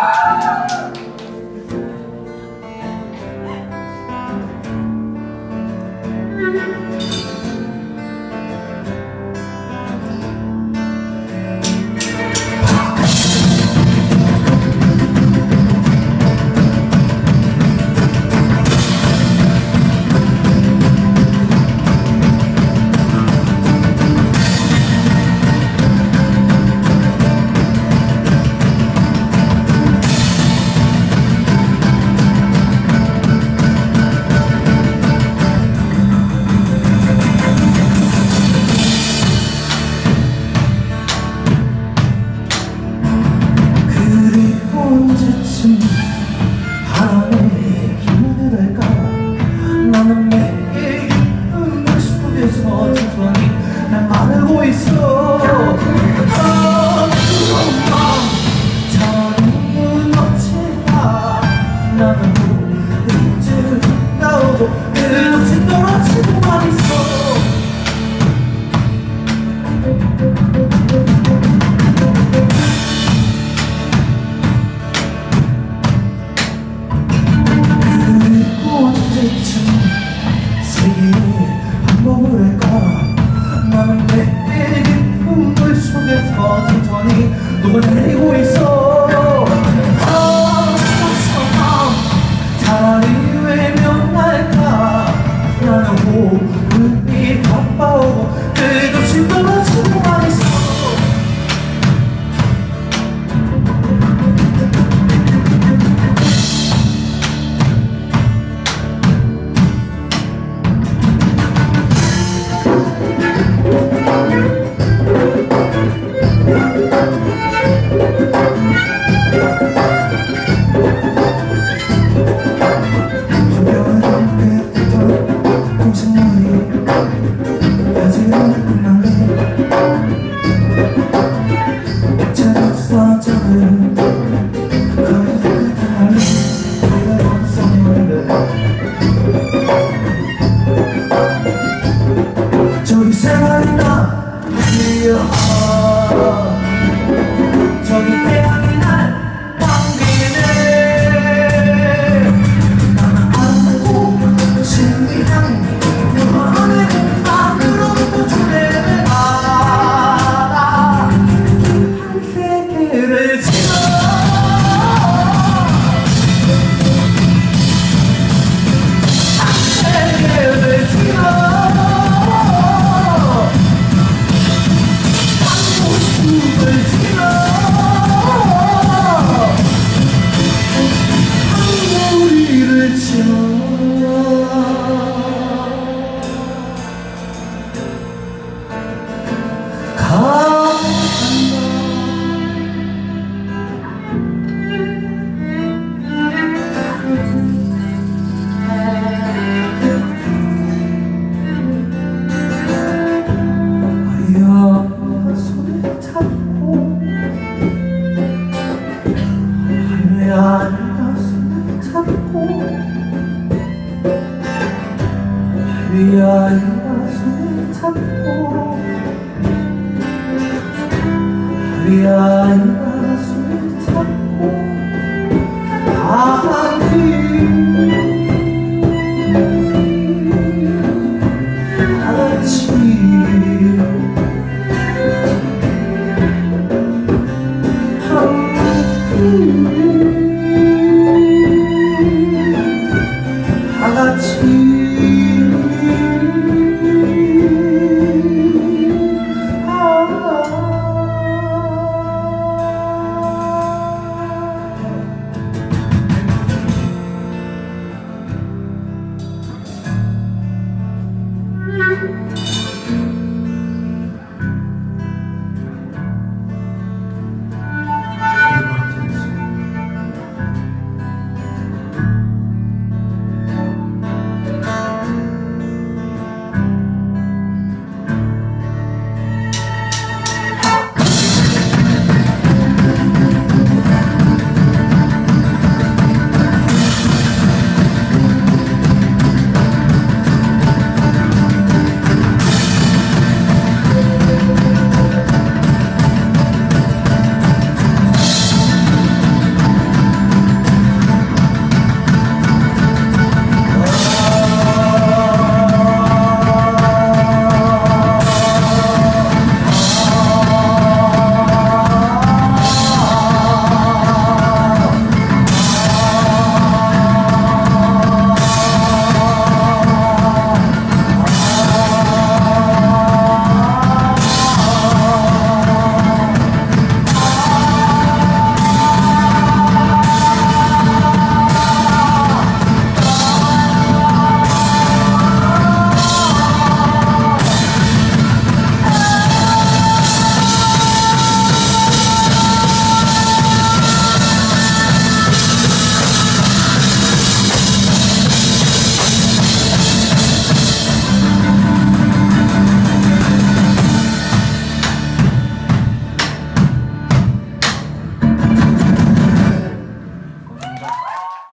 Aleluia! 아이와 손을 잡고 위아이와 손을 잡고 다